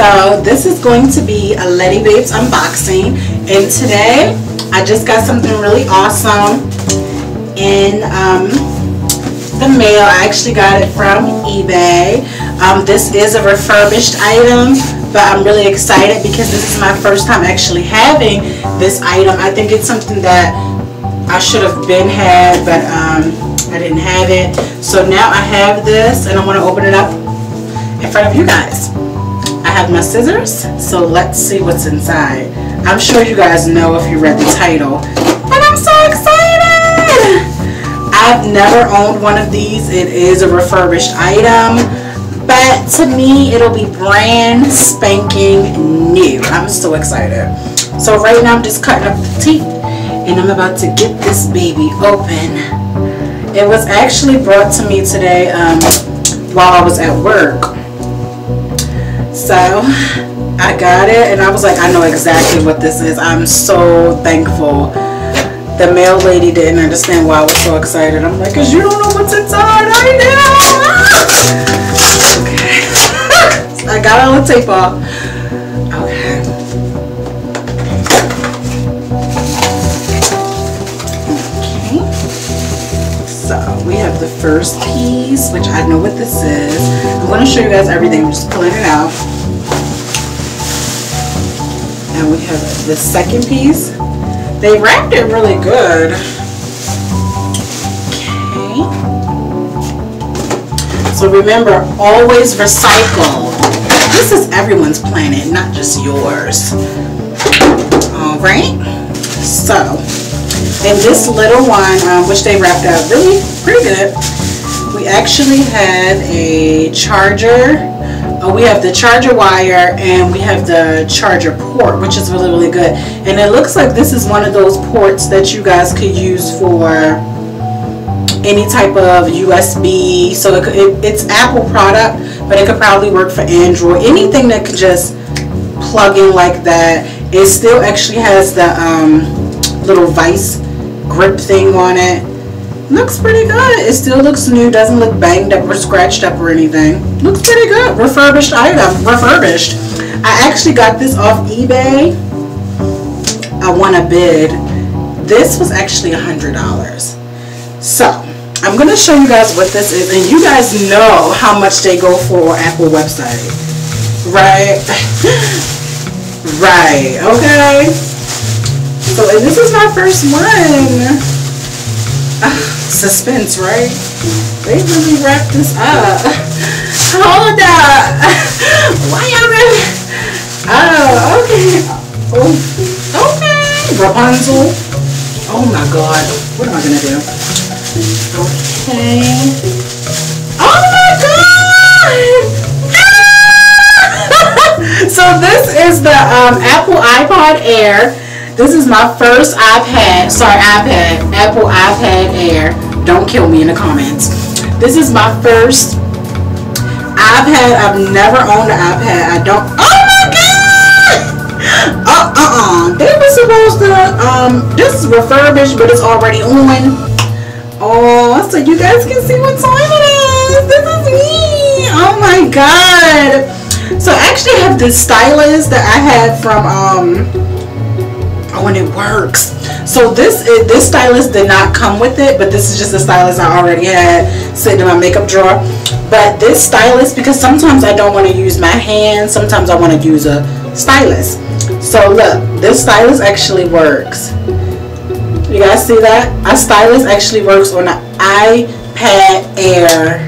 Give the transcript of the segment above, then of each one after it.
so this is going to be a Letty Babes unboxing. And today I just got something really awesome in um, the mail. I actually got it from eBay. Um, this is a refurbished item but I'm really excited because this is my first time actually having this item. I think it's something that I should have been had but um, I didn't have it. So now I have this and I want to open it up in front of you guys. I have my scissors, so let's see what's inside. I'm sure you guys know if you read the title. And I'm so excited! I've never owned one of these. It is a refurbished item. But to me, it'll be brand spanking new. I'm so excited. So right now, I'm just cutting up the teeth. And I'm about to get this baby open. It was actually brought to me today um, while I was at work so I got it and I was like, I know exactly what this is. I'm so thankful. The mail lady didn't understand why I was so excited. I'm like, cause you don't know what's inside. I know. Okay. I got all the tape off. The first piece, which I know what this is. I'm going to show you guys everything. I'm just pulling it out and we have the second piece. They wrapped it really good. Okay. So remember, always recycle. This is everyone's planet, not just yours. Alright. So, in this little one, um, which they wrapped up really pretty good, we actually have a charger. Uh, we have the charger wire and we have the charger port which is really really good. And it looks like this is one of those ports that you guys could use for any type of USB so it, it, it's Apple product but it could probably work for Android. Anything that could just plug in like that it still actually has the um, little vice grip thing on it looks pretty good. It still looks new, doesn't look banged up or scratched up or anything. Looks pretty good. Refurbished item, refurbished. I actually got this off eBay. I won a bid. This was actually a $100. So, I'm going to show you guys what this is. And you guys know how much they go for Apple website. Right? right. Okay. So, this is my first one. suspense, right? They really wrapped this up. Hold up. Why y'all? Oh, okay. Oh, okay. Rapunzel. Oh my God. What am I gonna do? Okay. Oh my God. so this is the um, Apple iPod Air. This is my first iPad, sorry iPad, Apple iPad Air. Don't kill me in the comments. This is my first iPad. I've never owned an iPad. I don't, oh my god! Uh-uh-uh. They were supposed to, um, this is refurbished, but it's already on. Oh, so you guys can see what time it is. This is me. Oh my god. So I actually have this stylus that I had from, um, and it works. So this this stylus did not come with it but this is just a stylus I already had sitting in my makeup drawer. But this stylus because sometimes I don't want to use my hand sometimes I want to use a stylus so look this stylus actually works. You guys see that? A stylus actually works on an iPad Air.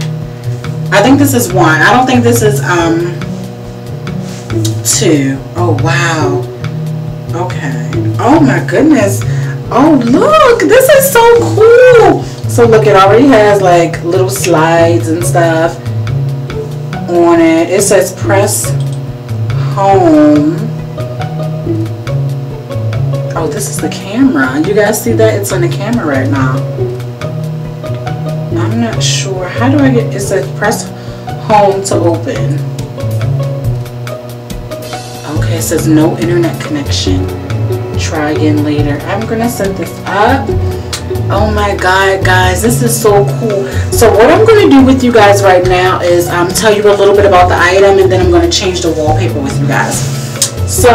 I think this is one. I don't think this is um two. Oh wow Okay. Oh my goodness. Oh look, this is so cool. So look, it already has like little slides and stuff on it. It says press home. Oh, this is the camera. You guys see that? It's on the camera right now. I'm not sure. How do I get, it says press home to open. It says no internet connection. Try again later. I'm gonna set this up. Oh my god guys, this is so cool. So what I'm to do with you guys right now is um, tell you a little bit about the item and then I'm to change the wallpaper with you guys. So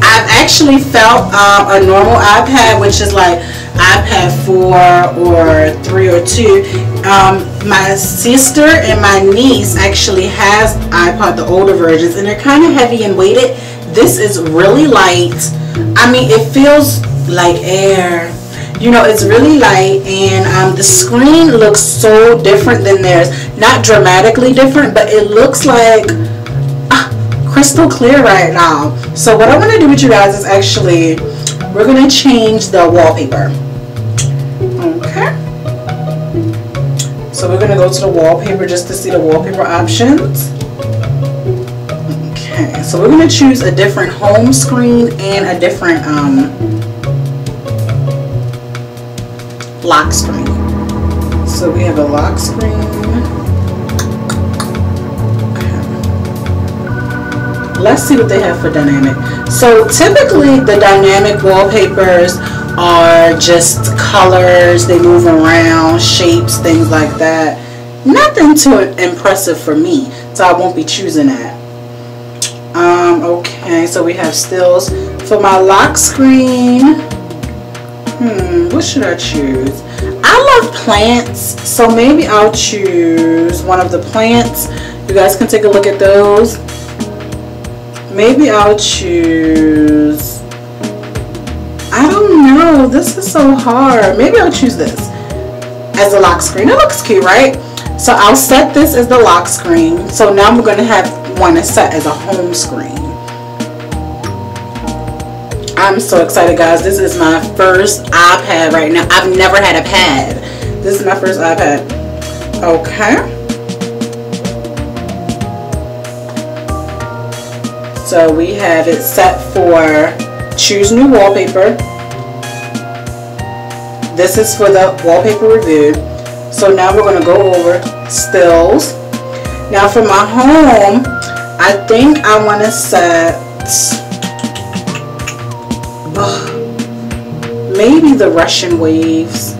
I've actually felt um, a normal iPad which is like iPad 4 or 3 or 2. Um, my sister and my niece actually has iPod, the older versions, and they're kind of heavy and weighted. This is really light. I mean, it feels like air. You know it's really light and um, the screen looks so different than theirs. Not dramatically different but it looks like uh, crystal clear right now. So what I'm going to do with you guys is actually we're going to change the wallpaper. Okay so we're going to go to the wallpaper just to see the wallpaper options okay so we're going to choose a different home screen and a different um, lock screen. So we have a lock screen. Let's see what they have for dynamic. So typically the dynamic wallpapers are just colors, they move around, shapes, things like that. Nothing too impressive for me, so I won't be choosing that. Um, okay, so we have stills. For my lock screen, Hmm, what should I choose? I love plants, so maybe I'll choose one of the plants. You guys can take a look at those. Maybe I'll choose... I don't know. This is so hard. Maybe I'll choose this as a lock screen. It looks cute, right? So I'll set this as the lock screen. So now I'm going to have one set as a home screen. I'm so excited guys. This is my first iPad right now. I've never had a pad. This is my first iPad. Okay. So we have it set for choose new wallpaper. This is for the wallpaper review. So now we're going to go over stills. Now for my home, I think I want to set maybe the Russian waves.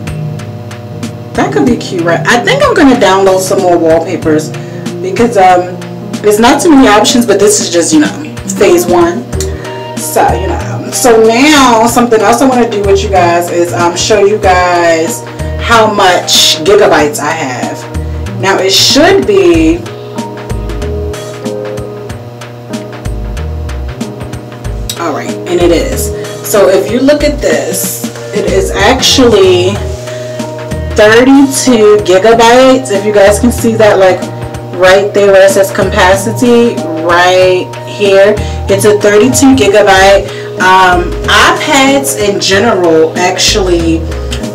That could be cute, right? I think I'm going to download some more wallpapers because um, there's not too many options, but this is just, you know, phase one. So, you know. So now, something else I want to do with you guys is um, show you guys how much gigabytes I have. Now, it should be Alright, and it is. So if you look at this, it is actually 32 gigabytes. If you guys can see that like right there where it says capacity, right here. It's a 32 gigabyte. Um, iPads in general actually,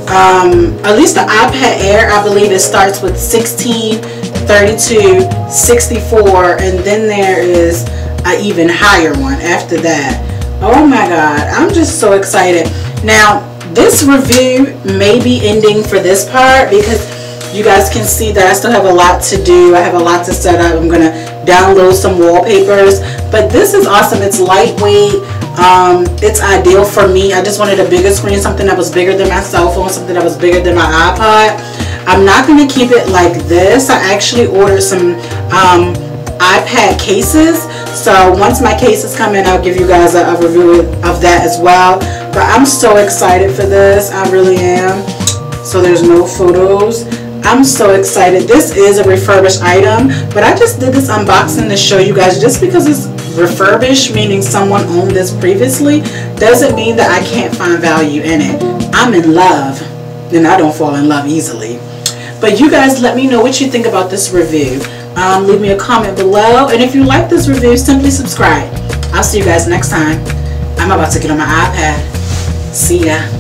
um, at least the iPad Air, I believe it starts with 16, 32, 64, and then there is an even higher one after that. Oh my god, I'm just so excited. Now, this review may be ending for this part because you guys can see that I still have a lot to do. I have a lot to set up. I'm going to download some wallpapers. But this is awesome. It's lightweight. Um, it's ideal for me. I just wanted a bigger screen, something that was bigger than my cell phone, something that was bigger than my iPod. I'm not going to keep it like this. I actually ordered some um, iPad cases. So once my cases come in, I'll give you guys a, a review of that as well. But I'm so excited for this. I really am. So there's no photos. I'm so excited. This is a refurbished item, but I just did this unboxing to show you guys just because it's refurbished, meaning someone owned this previously, doesn't mean that I can't find value in it. I'm in love, and I don't fall in love easily. But you guys let me know what you think about this review. Um, leave me a comment below. And if you like this review, simply subscribe. I'll see you guys next time. I'm about to get on my iPad. See ya.